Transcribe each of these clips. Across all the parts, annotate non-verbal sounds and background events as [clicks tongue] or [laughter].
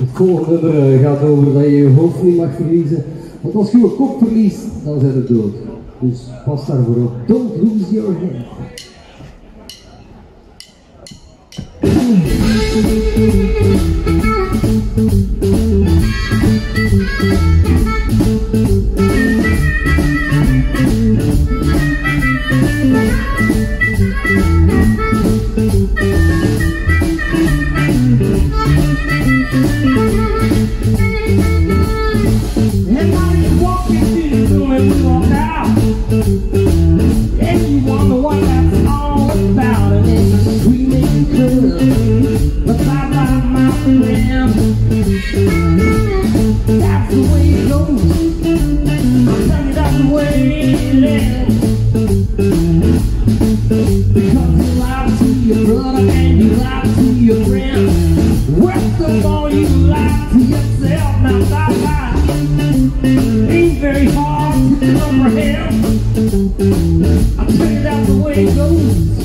Het volgende eh, gaat over dat je je hoofd niet mag verliezen. Want als je je kop verliest, dan zijn het dood. Dus pas daarvoor op. Don't lose your head. [clicks tongue] you lie to yourself. Ain't very hard to comprehend. I tell you the way it goes,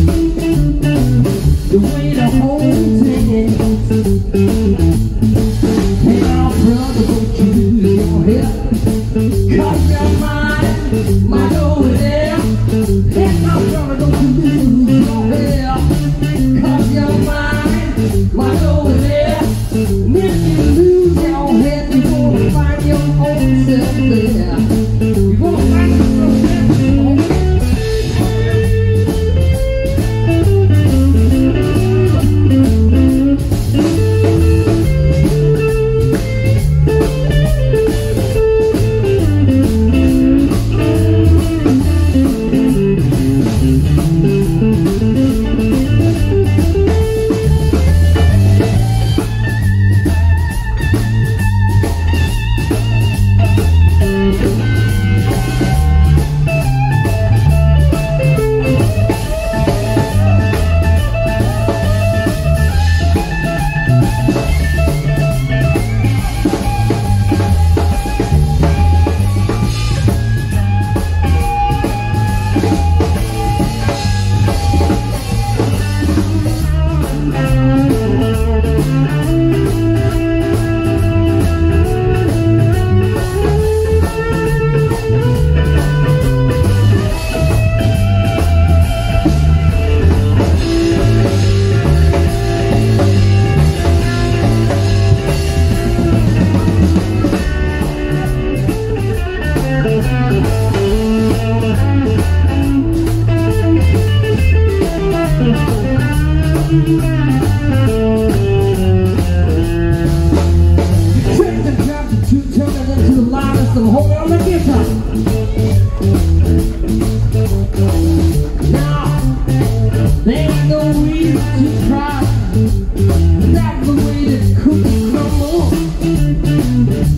the way the whole thing is. Now, brother, don't you your head, your mind now, brother, don't you your head, your mind there. And if you lose your head, you're gonna find your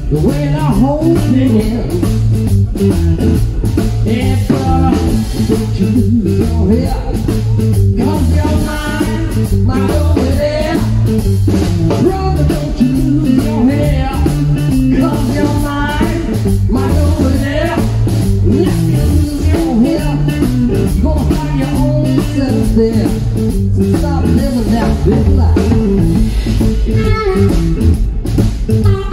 The way the whole thing is. Yeah, brother, don't you lose your head. Cause your mind might go there. Brother, don't you lose your head. Cause your mind might go there. You lose your gonna find your own there. So stop living that big life.